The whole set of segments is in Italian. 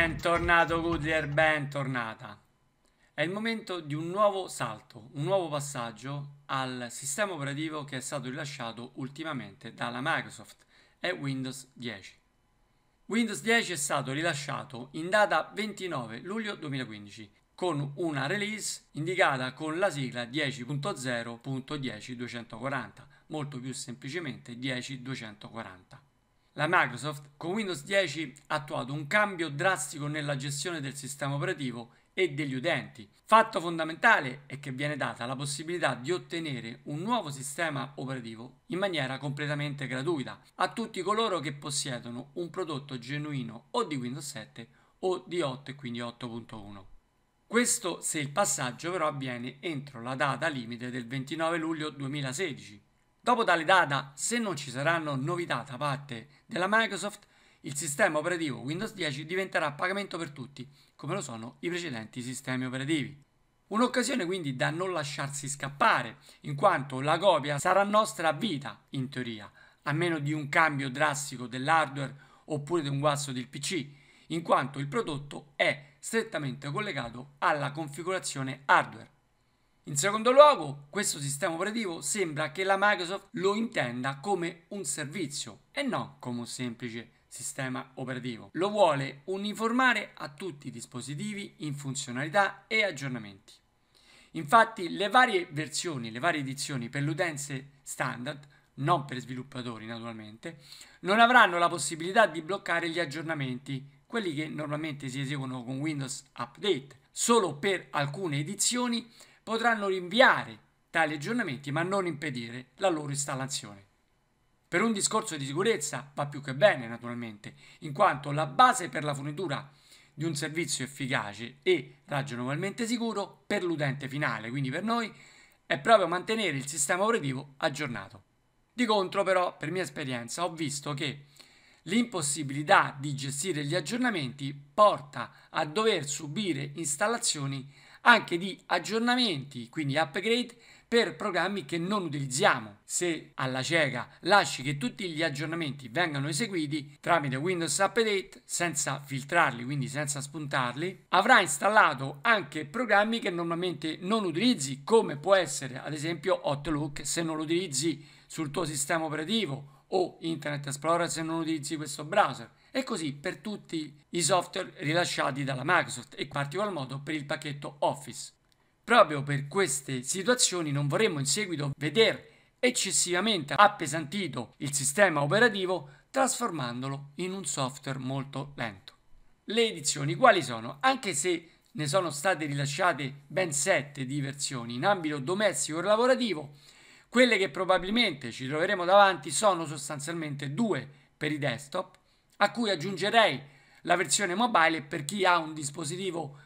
Bentornato Goodyear, bentornata. È il momento di un nuovo salto, un nuovo passaggio al sistema operativo che è stato rilasciato ultimamente dalla Microsoft, è Windows 10. Windows 10 è stato rilasciato in data 29 luglio 2015 con una release indicata con la sigla 10.0.10240, molto più semplicemente 10240. La Microsoft con Windows 10 ha attuato un cambio drastico nella gestione del sistema operativo e degli utenti. Fatto fondamentale è che viene data la possibilità di ottenere un nuovo sistema operativo in maniera completamente gratuita a tutti coloro che possiedono un prodotto genuino o di Windows 7 o di 8 e quindi 8.1. Questo se il passaggio però avviene entro la data limite del 29 luglio 2016 Dopo tale data, se non ci saranno novità da parte della Microsoft, il sistema operativo Windows 10 diventerà a pagamento per tutti, come lo sono i precedenti sistemi operativi. Un'occasione quindi da non lasciarsi scappare, in quanto la copia sarà nostra vita, in teoria, a meno di un cambio drastico dell'hardware oppure di un guasto del PC, in quanto il prodotto è strettamente collegato alla configurazione hardware. In secondo luogo, questo sistema operativo sembra che la Microsoft lo intenda come un servizio e non come un semplice sistema operativo. Lo vuole uniformare a tutti i dispositivi in funzionalità e aggiornamenti. Infatti le varie versioni, le varie edizioni per le standard, non per sviluppatori naturalmente, non avranno la possibilità di bloccare gli aggiornamenti, quelli che normalmente si eseguono con Windows Update. Solo per alcune edizioni potranno rinviare tali aggiornamenti ma non impedire la loro installazione. Per un discorso di sicurezza va più che bene naturalmente, in quanto la base per la fornitura di un servizio efficace e ragionevolmente sicuro per l'utente finale, quindi per noi, è proprio mantenere il sistema operativo aggiornato. Di contro però, per mia esperienza, ho visto che l'impossibilità di gestire gli aggiornamenti porta a dover subire installazioni anche di aggiornamenti, quindi upgrade per programmi che non utilizziamo. Se alla cieca lasci che tutti gli aggiornamenti vengano eseguiti tramite Windows Update senza filtrarli, quindi senza spuntarli, avrai installato anche programmi che normalmente non utilizzi, come può essere ad esempio Outlook se non lo utilizzi sul tuo sistema operativo o Internet Explorer se non utilizzi questo browser e così per tutti i software rilasciati dalla Microsoft e in particolar modo per il pacchetto Office. Proprio per queste situazioni non vorremmo in seguito vedere eccessivamente appesantito il sistema operativo trasformandolo in un software molto lento. Le edizioni quali sono? Anche se ne sono state rilasciate ben 7 di versioni in ambito domestico e lavorativo, quelle che probabilmente ci troveremo davanti sono sostanzialmente due per i desktop a cui aggiungerei la versione mobile per chi ha un dispositivo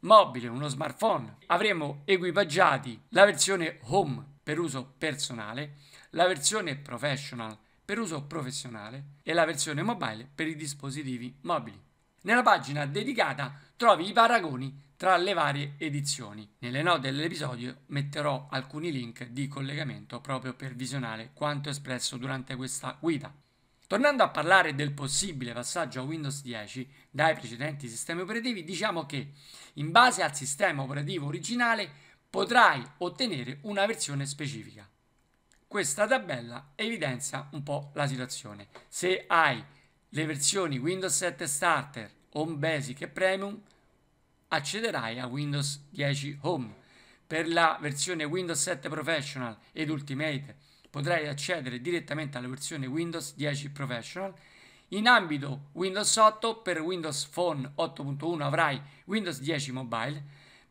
mobile, uno smartphone. Avremo equipaggiati la versione home per uso personale, la versione professional per uso professionale e la versione mobile per i dispositivi mobili. Nella pagina dedicata trovi i paragoni tra le varie edizioni. Nelle note dell'episodio metterò alcuni link di collegamento proprio per visionare quanto espresso durante questa guida. Tornando a parlare del possibile passaggio a Windows 10 dai precedenti sistemi operativi, diciamo che in base al sistema operativo originale potrai ottenere una versione specifica. Questa tabella evidenzia un po' la situazione. Se hai le versioni Windows 7 Starter, Home Basic e Premium, accederai a Windows 10 Home. Per la versione Windows 7 Professional ed Ultimate potrai accedere direttamente alla versione Windows 10 Professional. In ambito Windows 8 per Windows Phone 8.1 avrai Windows 10 Mobile.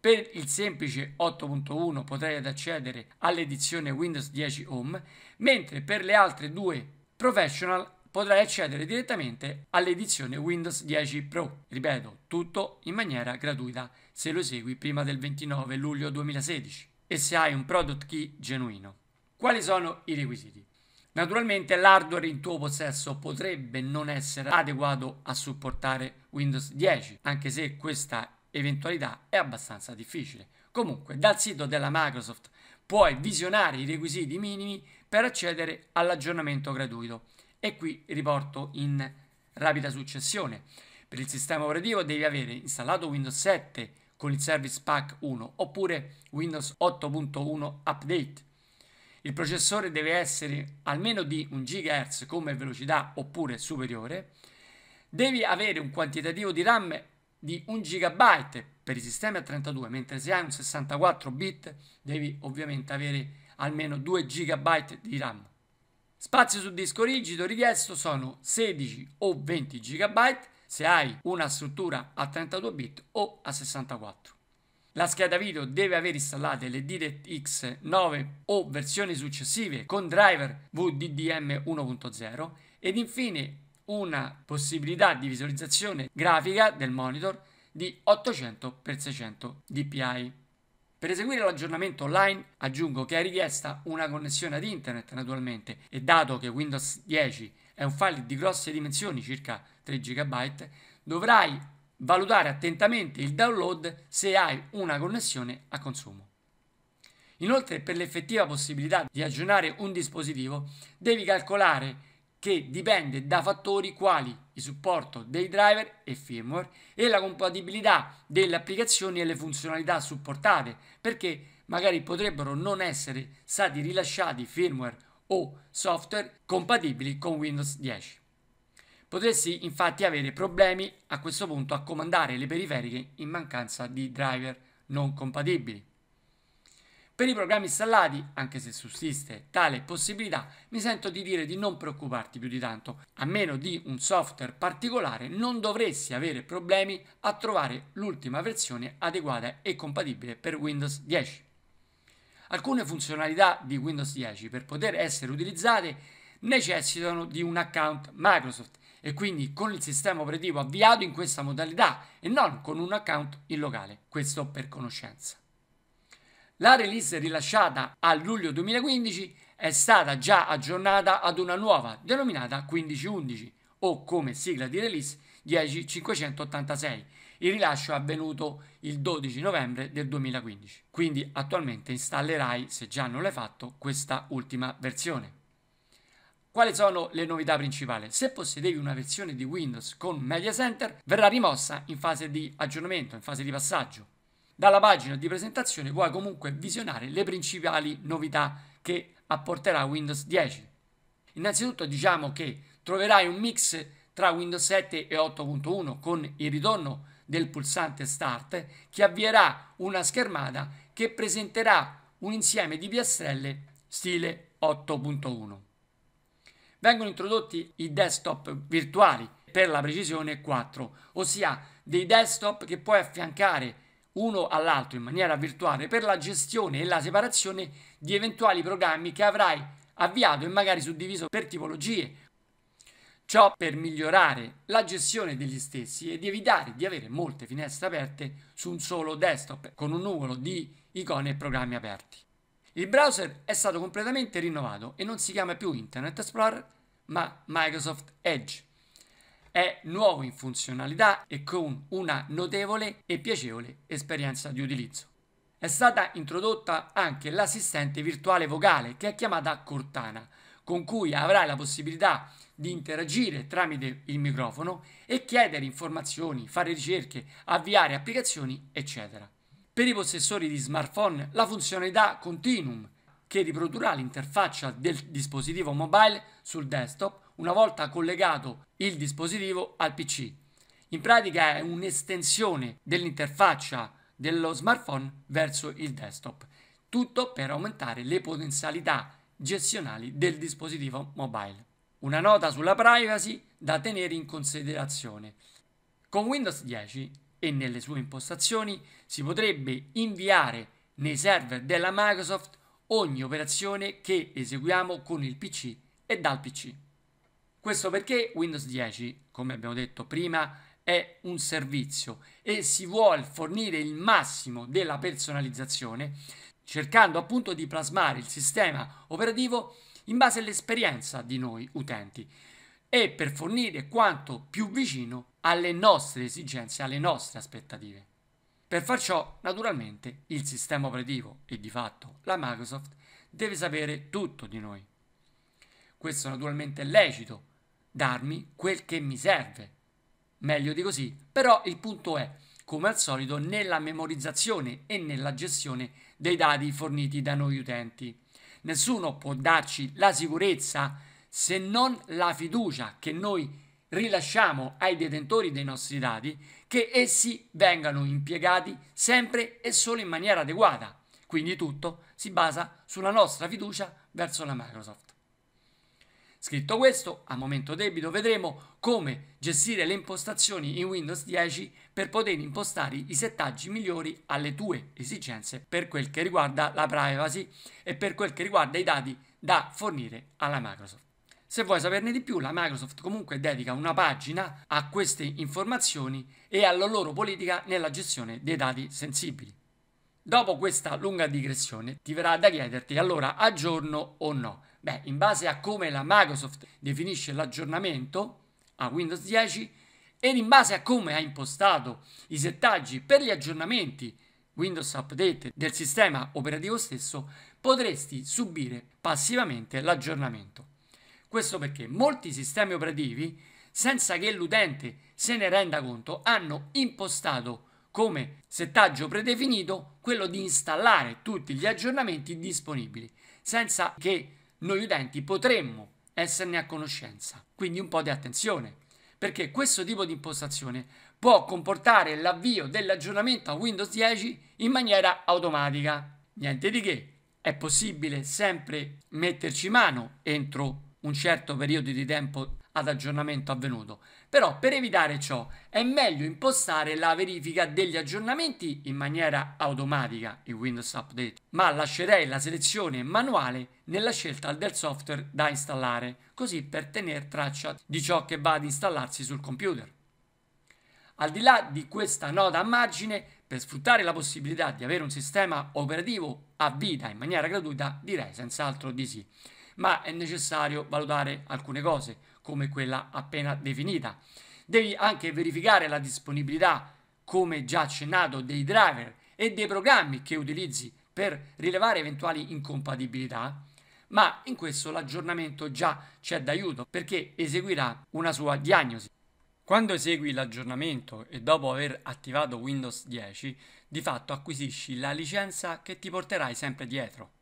Per il semplice 8.1 potrai accedere all'edizione Windows 10 Home, mentre per le altre due Professional potrai accedere direttamente all'edizione Windows 10 Pro. Ripeto, tutto in maniera gratuita se lo esegui prima del 29 luglio 2016 e se hai un product key genuino. Quali sono i requisiti? Naturalmente l'hardware in tuo possesso potrebbe non essere adeguato a supportare Windows 10, anche se questa eventualità è abbastanza difficile. Comunque, dal sito della Microsoft puoi visionare i requisiti minimi per accedere all'aggiornamento gratuito e qui riporto in rapida successione. Per il sistema operativo devi avere installato Windows 7 con il Service Pack 1 oppure Windows 8.1 Update. Il processore deve essere almeno di 1 GHz come velocità oppure superiore. Devi avere un quantitativo di RAM di 1 GB per i sistemi a 32, mentre se hai un 64 bit devi ovviamente avere almeno 2 GB di RAM. Spazio su disco rigido richiesto sono 16 o 20 GB se hai una struttura a 32 bit o a 64. La scheda video deve aver installate le DirectX 9 o versioni successive con driver VDDM 1.0 ed infine una possibilità di visualizzazione grafica del monitor di 800x600 dpi. Per eseguire l'aggiornamento online aggiungo che è richiesta una connessione ad internet naturalmente e dato che Windows 10 è un file di grosse dimensioni, circa 3 GB, dovrai valutare attentamente il download se hai una connessione a consumo. Inoltre, per l'effettiva possibilità di aggiornare un dispositivo, devi calcolare che dipende da fattori quali il supporto dei driver e firmware e la compatibilità delle applicazioni e le funzionalità supportate, perché magari potrebbero non essere stati rilasciati firmware o software compatibili con Windows 10. Potresti infatti avere problemi a questo punto a comandare le periferiche in mancanza di driver non compatibili. Per i programmi installati, anche se sussiste tale possibilità, mi sento di dire di non preoccuparti più di tanto. A meno di un software particolare non dovresti avere problemi a trovare l'ultima versione adeguata e compatibile per Windows 10. Alcune funzionalità di Windows 10 per poter essere utilizzate necessitano di un account Microsoft e quindi con il sistema operativo avviato in questa modalità e non con un account in locale, questo per conoscenza. La release rilasciata a luglio 2015 è stata già aggiornata ad una nuova denominata 1511 o come sigla di release 10586. Il rilascio è avvenuto il 12 novembre del 2015, quindi attualmente installerai, se già non l'hai fatto, questa ultima versione. Quali sono le novità principali? Se possedevi una versione di Windows con Media Center, verrà rimossa in fase di aggiornamento, in fase di passaggio. Dalla pagina di presentazione puoi comunque visionare le principali novità che apporterà Windows 10. Innanzitutto diciamo che troverai un mix tra Windows 7 e 8.1 con il ritorno del pulsante Start che avvierà una schermata che presenterà un insieme di piastrelle stile 8.1. Vengono introdotti i desktop virtuali per la precisione 4, ossia dei desktop che puoi affiancare uno all'altro in maniera virtuale per la gestione e la separazione di eventuali programmi che avrai avviato e magari suddiviso per tipologie. Ciò per migliorare la gestione degli stessi ed evitare di avere molte finestre aperte su un solo desktop con un numero di icone e programmi aperti. Il browser è stato completamente rinnovato e non si chiama più Internet Explorer ma Microsoft Edge è nuovo in funzionalità e con una notevole e piacevole esperienza di utilizzo. È stata introdotta anche l'assistente virtuale vocale che è chiamata Cortana, con cui avrai la possibilità di interagire tramite il microfono e chiedere informazioni, fare ricerche, avviare applicazioni, eccetera. Per i possessori di smartphone la funzionalità Continuum che riprodurrà l'interfaccia del dispositivo mobile sul desktop una volta collegato il dispositivo al PC. In pratica è un'estensione dell'interfaccia dello smartphone verso il desktop, tutto per aumentare le potenzialità gestionali del dispositivo mobile. Una nota sulla privacy da tenere in considerazione. Con Windows 10 e nelle sue impostazioni si potrebbe inviare nei server della Microsoft ogni operazione che eseguiamo con il PC e dal PC. Questo perché Windows 10, come abbiamo detto prima, è un servizio e si vuole fornire il massimo della personalizzazione, cercando appunto di plasmare il sistema operativo in base all'esperienza di noi utenti e per fornire quanto più vicino alle nostre esigenze, alle nostre aspettative. Per far ciò, naturalmente, il sistema operativo e di fatto la Microsoft deve sapere tutto di noi. Questo naturalmente è lecito, darmi quel che mi serve meglio di così, però il punto è, come al solito, nella memorizzazione e nella gestione dei dati forniti da noi utenti. Nessuno può darci la sicurezza se non la fiducia che noi rilasciamo ai detentori dei nostri dati che essi vengano impiegati sempre e solo in maniera adeguata. Quindi tutto si basa sulla nostra fiducia verso la Microsoft. Scritto questo, a momento debito vedremo come gestire le impostazioni in Windows 10 per poter impostare i settaggi migliori alle tue esigenze per quel che riguarda la privacy e per quel che riguarda i dati da fornire alla Microsoft. Se vuoi saperne di più, la Microsoft comunque dedica una pagina a queste informazioni e alla loro politica nella gestione dei dati sensibili. Dopo questa lunga digressione ti verrà da chiederti allora aggiorno o no. Beh, in base a come la Microsoft definisce l'aggiornamento a Windows 10 ed in base a come ha impostato i settaggi per gli aggiornamenti Windows Update del sistema operativo stesso, potresti subire passivamente l'aggiornamento. Questo perché molti sistemi operativi, senza che l'utente se ne renda conto, hanno impostato come settaggio predefinito quello di installare tutti gli aggiornamenti disponibili, senza che noi utenti potremmo esserne a conoscenza. Quindi un po' di attenzione, perché questo tipo di impostazione può comportare l'avvio dell'aggiornamento a Windows 10 in maniera automatica. Niente di che, è possibile sempre metterci mano entro un certo periodo di tempo ad aggiornamento avvenuto. Però per evitare ciò è meglio impostare la verifica degli aggiornamenti in maniera automatica in Windows Update, ma lascerei la selezione manuale nella scelta del software da installare, così per tenere traccia di ciò che va ad installarsi sul computer. Al di là di questa nota a margine, per sfruttare la possibilità di avere un sistema operativo a vita in maniera gratuita, direi senz'altro di sì ma è necessario valutare alcune cose, come quella appena definita. Devi anche verificare la disponibilità, come già accennato, dei driver e dei programmi che utilizzi per rilevare eventuali incompatibilità, ma in questo l'aggiornamento già c'è d'aiuto perché eseguirà una sua diagnosi. Quando esegui l'aggiornamento e dopo aver attivato Windows 10, di fatto acquisisci la licenza che ti porterai sempre dietro.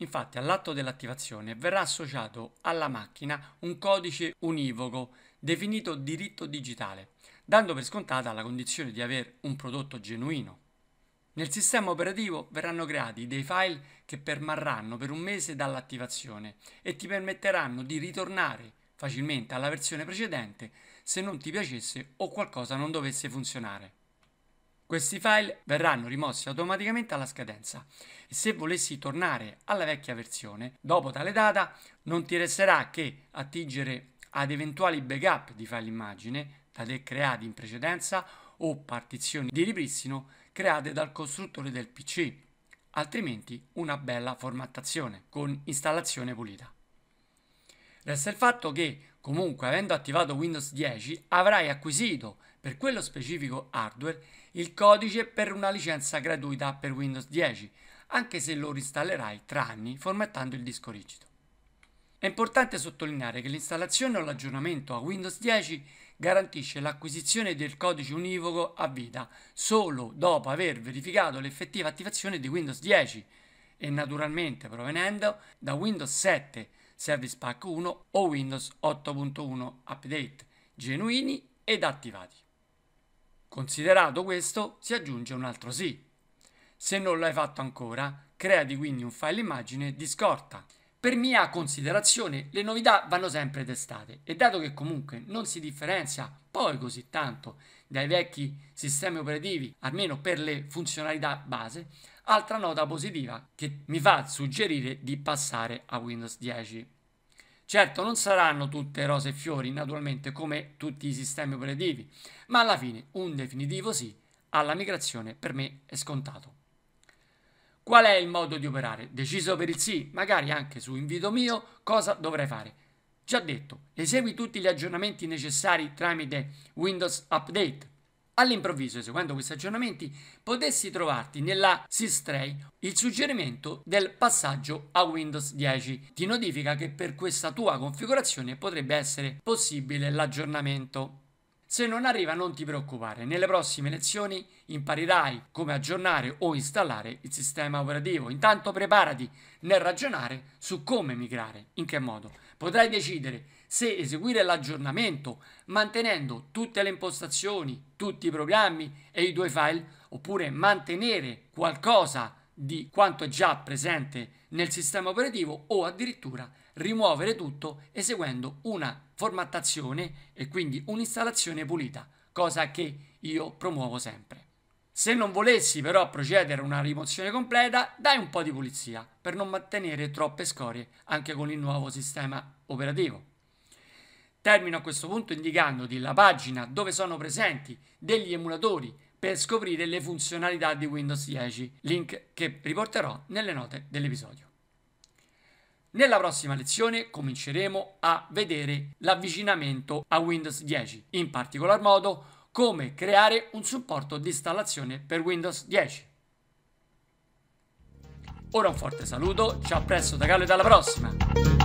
Infatti all'atto dell'attivazione verrà associato alla macchina un codice univoco definito diritto digitale, dando per scontata la condizione di avere un prodotto genuino. Nel sistema operativo verranno creati dei file che permarranno per un mese dall'attivazione e ti permetteranno di ritornare facilmente alla versione precedente se non ti piacesse o qualcosa non dovesse funzionare. Questi file verranno rimossi automaticamente alla scadenza e se volessi tornare alla vecchia versione, dopo tale data non ti resterà che attingere ad eventuali backup di file immagine da te creati in precedenza o partizioni di ripristino create dal costruttore del PC, altrimenti una bella formattazione con installazione pulita. Resta il fatto che, comunque, avendo attivato Windows 10, avrai acquisito per quello specifico hardware il codice per una licenza gratuita per Windows 10, anche se lo reinstallerai tra anni formattando il disco rigido. È importante sottolineare che l'installazione o l'aggiornamento a Windows 10 garantisce l'acquisizione del codice univoco a vita solo dopo aver verificato l'effettiva attivazione di Windows 10 e naturalmente provenendo da Windows 7 Service Pack 1 o Windows 8.1 Update genuini ed attivati. Considerato questo, si aggiunge un altro sì. Se non l'hai fatto ancora, creati quindi un file immagine di scorta. Per mia considerazione, le novità vanno sempre testate e dato che comunque non si differenzia poi così tanto dai vecchi sistemi operativi, almeno per le funzionalità base, altra nota positiva che mi fa suggerire di passare a Windows 10. Certo, non saranno tutte rose e fiori, naturalmente, come tutti i sistemi operativi, ma alla fine un definitivo sì alla migrazione per me è scontato. Qual è il modo di operare? Deciso per il sì, magari anche su invito mio, cosa dovrei fare? Già detto, esegui tutti gli aggiornamenti necessari tramite Windows Update all'improvviso, seguendo questi aggiornamenti, potessi trovarti nella SysTray il suggerimento del passaggio a Windows 10. Ti notifica che per questa tua configurazione potrebbe essere possibile l'aggiornamento. Se non arriva non ti preoccupare, nelle prossime lezioni imparerai come aggiornare o installare il sistema operativo. Intanto preparati nel ragionare su come migrare, in che modo. Potrai decidere se eseguire l'aggiornamento mantenendo tutte le impostazioni, tutti i programmi e i tuoi file, oppure mantenere qualcosa di quanto è già presente nel sistema operativo o addirittura rimuovere tutto eseguendo una formattazione e quindi un'installazione pulita, cosa che io promuovo sempre. Se non volessi però procedere a una rimozione completa, dai un po' di pulizia per non mantenere troppe scorie anche con il nuovo sistema operativo. Termino a questo punto indicandoti la pagina dove sono presenti degli emulatori per scoprire le funzionalità di Windows 10, link che riporterò nelle note dell'episodio. Nella prossima lezione cominceremo a vedere l'avvicinamento a Windows 10, in particolar modo come creare un supporto di installazione per Windows 10. Ora un forte saluto, ciao a presto da Gallo e alla prossima!